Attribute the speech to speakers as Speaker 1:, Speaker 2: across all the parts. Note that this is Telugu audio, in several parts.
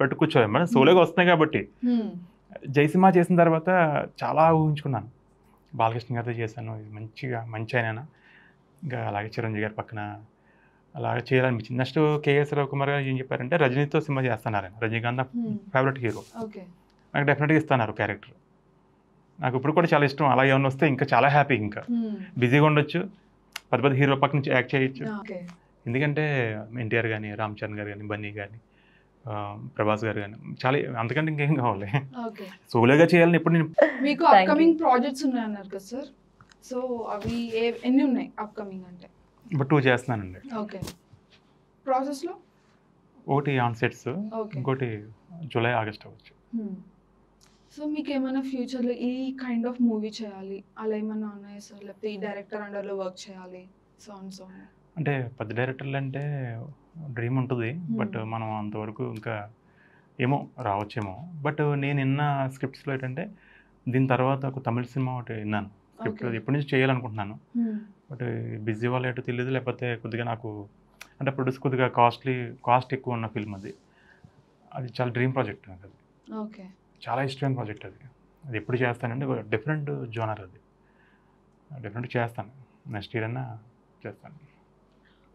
Speaker 1: పెట్టు కూర్చోలేము మేడం సోలోగా వస్తున్నాయి కాబట్టి. జయసింహ చేసిన తర్వాత చాలా ఊహించుకున్నాను. బాలకృష్ణ గారితో చేశాను. ఇది మంచిగా మంచి ఆయన ఇంకా అలాగే చిరంజీవి గారి పక్కన అలాగే చేయాలనిపించింది. నెక్స్ట్ కేఎస్ రవికుమార్ గారు ఏం చెప్పారంటే రజనీతో సినిమా చేస్తున్నారు ఆయన. రజనీకాంత్ నా. Favourite hero. నాకు డెఫినెట్గా ఇస్తున్నారు క్యారెక్టర్. నాకు ఇప్పుడు కూడా చాలా ఇష్టం. అలా ఏమన్నా వస్తే ఇంకా చాలా హ్యాపీ ఇంకా. బిజీగా ఉండొచ్చు. పెద్ద పెద్ద హీరో పక్క నుంచి యాక్ట్ చేయొచ్చు. ఎందుకంటే ఎన్టీఆర్ కానీ రామ్ చరణ్ గారు కానీ బన్నీ కానీ ప్రభాస్ గారు కానీ చాలా అంతకంటే ఇంకేం కావాలి.
Speaker 2: ఓకే.
Speaker 1: సోలోగా చేయాలని ఎప్పుడు నేను
Speaker 2: మీకు. అప్కమింగ్ ప్రాజెక్ట్స్ ఉన్నాయి అన్నారు కదా సార్. సో అవి ఎన్ని ఉన్నాయి అప్కమింగ్ అంటే?
Speaker 1: ఇప్పుడు టూ చేస్తున్నానండి.
Speaker 2: ఓకే. ప్రాసెస్లో
Speaker 1: ఒకటి ఆన్ సెట్స్
Speaker 2: ఓకే.
Speaker 1: ఇంకోటి జూలై ఆగస్ట్ అవ్వచ్చు.
Speaker 2: సో మీకు ఏమైనా ఫ్యూచర్లో ఈ కైండ్ ఆఫ్ మూవీ చేయాలి? అలా ఏమైనా ఉన్నాయా సార్? లేకపోతే ఈ డైరెక్టర్ అండర్లో వర్క్ చేయాలి? సో అండ్ సో
Speaker 1: అంటే పెద్ద డైరెక్టర్లు అంటే డ్రీమ్ ఉంటుంది. బట్. మనం అంతవరకు ఇంకా ఏమో రావచ్చేమో. బట్ నేను విన్న స్క్రిప్ట్స్లో ఏంటంటే దీని తర్వాత ఒక తమిళ సినిమా ఒకటి విన్నాను. స్క్రిప్ట్. ఎప్పటి నుంచి చేయాలనుకుంటున్నాను. బట్ బిజీ వాళ్ళు ఏంటో తెలియదు లేకపోతే కొద్దిగా నాకు అంటే ప్రొడ్యూస్ కొద్దిగా కాస్ట్లీ కాస్ట్ ఎక్కువ ఉన్న ఫిల్మ్ అది. అది చాలా డ్రీమ్ ప్రాజెక్ట్ నాకు అది.
Speaker 2: ఓకే.
Speaker 1: చాలా ఇష్టమైన ప్రాజెక్ట్ అది. అది ఎప్పుడు చేస్తానంటే డిఫరెంట్ జోనర్ అది. డిఫరెంట్ చేస్తాను. నెక్స్ట్ ఇయర్ అన్నా చేస్తాను.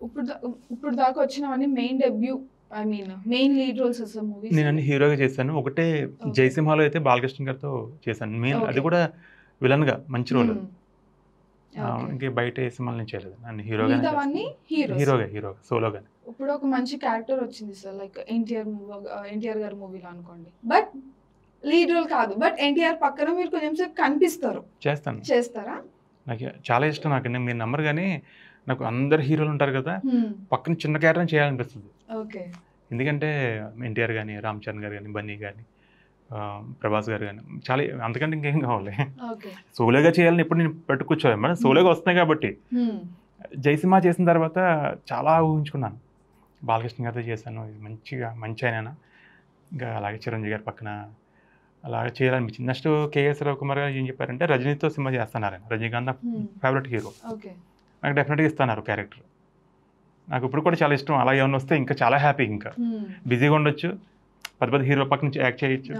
Speaker 2: ఇప్పుడు ఇప్పుడు దాకా వచ్చినవన్నీ main debut I mean main lead roles sir movies
Speaker 1: నేను అన్ని హీరోగా చేశాను. ఒకటే. జయసింహాలో అయితే బాలకృష్ణ గారితో చేశాను. మెయిన్ అది. కూడా విలన్గా మంచి రోల్ ఇంకే బయట ఏ సినిమాలు నేను చేయలేదు. అన్ని హీరోగా హీరోగా హీరోగా సోలోగా
Speaker 2: ఇప్పుడు ఒక మంచి క్యారెక్టర్ వచ్చింది sir like NTR movie NTR గారి మూవీలో అనుకోండి. బట్ లీడ్ రోల్ కాదు. బట్ ఎన్టీఆర్ పక్కన మీరు కొంచెం సేపు కనిపిస్తారు.
Speaker 1: చేస్తాను.
Speaker 2: చేస్తారా?
Speaker 1: నాకు చాలా ఇష్టం నాకు మీరు నమ్మరు కానీ నాకు అందరు హీరోలు ఉంటారు కదా పక్కన చిన్న క్యారెక్టర్ చేయాలనిపిస్తుంది. ఎందుకంటే ఎన్టీఆర్ కానీ రామ్ చరణ్ గారు కానీ బన్నీ కానీ ప్రభాస్ గారు కానీ చాలా అంతకంటే ఇంకేం కావాలి. సోలోగా చేయాలని ఎప్పుడు నేను పెట్టు కూర్చోలేము మేడం సోలోగా వస్తున్నాయి కాబట్టి. జయసింహ చేసిన తర్వాత చాలా ఊహించుకున్నాను. బాలకృష్ణ గారితో చేశాను. ఇది మంచిగా మంచి ఆయన ఇంకా అలాగే చిరంజీవి గారి పక్కన అలాగే చేయాలనిపించింది. నెక్స్ట్ కేఎస్ రవికుమార్ గారు ఏం చెప్పారంటే రజనీతో సినిమా చేస్తున్నారు రజనీకాంత్ నా. Favourite hero. నాకు డెఫినెట్గా ఇస్తున్నారు క్యారెక్టర్ నాకు ఇప్పుడు కూడా చాలా ఇష్టం. అలా ఏమన్నా వస్తే ఇంకా చాలా హ్యాపీ ఇంకా. బిజీగా ఉండొచ్చు. పెద్ద పెద్ద హీరో పక్క నుంచి యాక్ట్ చేయొచ్చు.